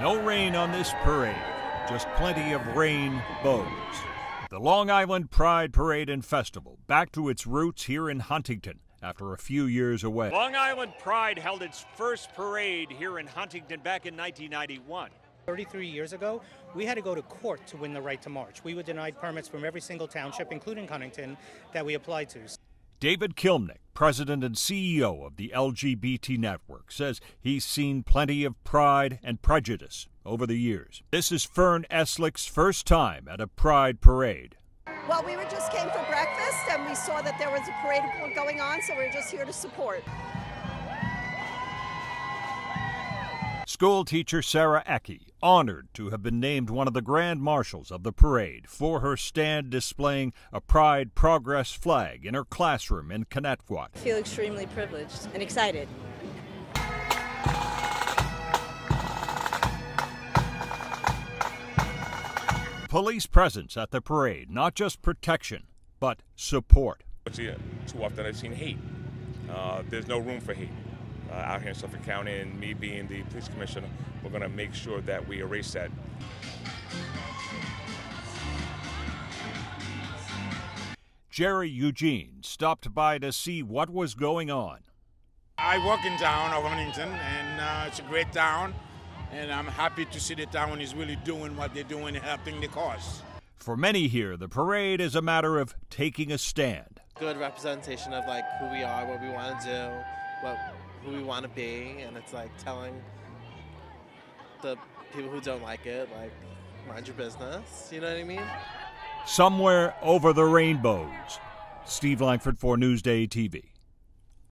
No rain on this parade, just plenty of rainbows. The Long Island Pride Parade and Festival, back to its roots here in Huntington after a few years away. Long Island Pride held its first parade here in Huntington back in 1991. 33 years ago, we had to go to court to win the right to march. We were denied permits from every single township, including Huntington, that we applied to. David Kilmnick, president and CEO of the LGBT Network, says he's seen plenty of pride and prejudice over the years. This is Fern Eslick's first time at a pride parade. Well, we were just came for breakfast and we saw that there was a parade going on, so we are just here to support. School teacher Sarah Ecke, honored to have been named one of the grand marshals of the parade for her stand displaying a Pride Progress flag in her classroom in Connecticut. I feel extremely privileged and excited. Police presence at the parade, not just protection, but support. Too often I've seen hate. Uh, there's no room for hate uh, out here in Suffolk County, and me being the police commissioner, we're going to make sure that we erase that. Jerry Eugene stopped by to see what was going on. I work in town of Huntington, and uh, it's a great town, and I'm happy to see the town is really doing what they're doing, helping the cause. For many here, the parade is a matter of taking a stand. Good representation of like who we are, what we want to do, what who we want to be, and it's like telling the people who don't like it, like, mind your business. You know what I mean? Somewhere over the rainbows. Steve Langford for Newsday TV.